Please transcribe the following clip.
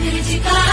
musical